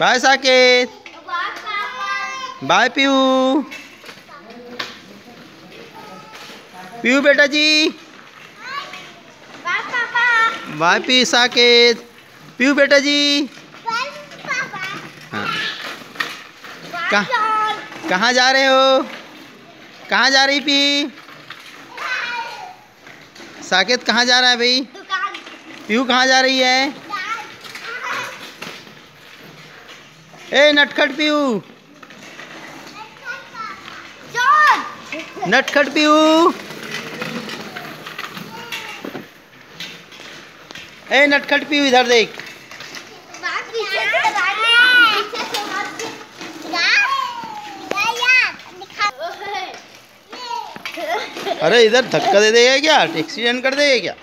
Bye Saket. Bye Piyu. Piyu बेटा ji bye P Saket. Piyu बेटा जी हाँ कहाँ जा रहे हो? कहाँ जा रही पी? साकेत कहाँ जा रहा है भाई? पीयू कहाँ जा रही है? ए नटखट पीयू। नटखट पीयू। ए नटखट पीयू इधर देख। अरे इधर धक्का दे देगा क्या? एक्सीडेंट कर देगा क्या?